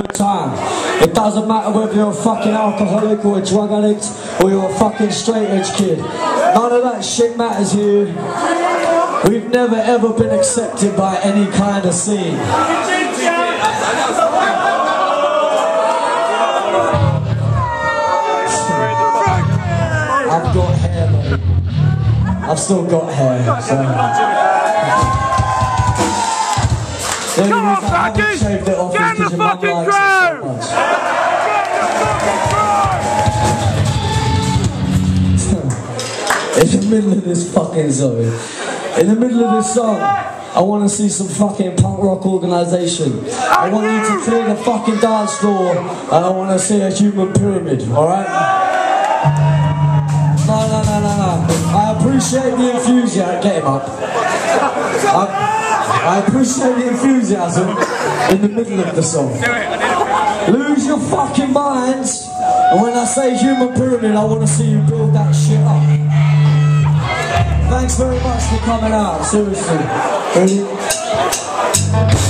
good time. It doesn't matter whether you're a fucking alcoholic or a drug addict or you're a fucking straight edge kid. None of that shit matters here. We've never ever been accepted by any kind of scene. I've got hair. I've still got hair. So. Come on, reason I haven't fuckers! shaved it Get in the fucking crowd! in the middle of this fucking zone, in the middle of this song, I want to see some fucking punk rock organisation. I want you to clear the fucking dance floor, and I want to see a human pyramid. All right? No, no, no, no, no. I appreciate the enthusiasm. Get him up. I, I appreciate the enthusiasm in the middle of the song. Lose your fucking minds. And when I say human pyramid, I want to see you build that shit up. Thanks very much for coming out. Seriously. Really.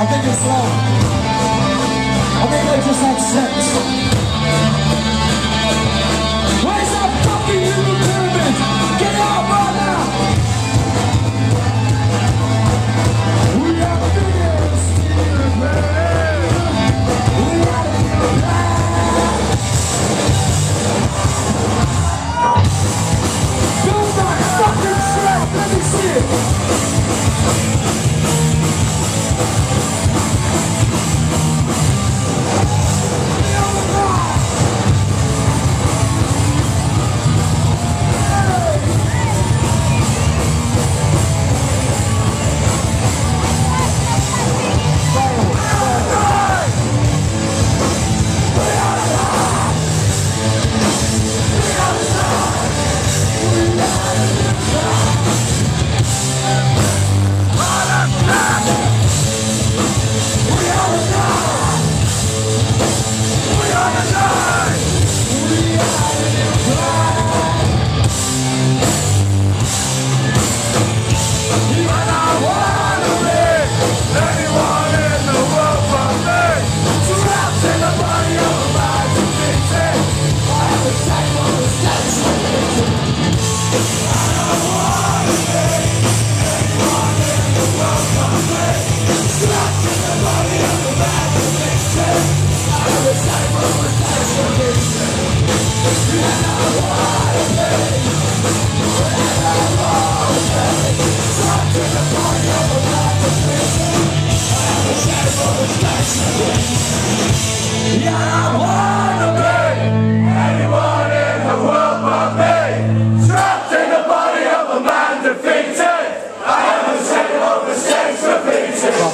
I think it's slow. I think they just had.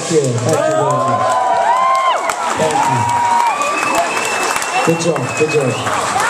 Thank you. Thank you. Good job, good job.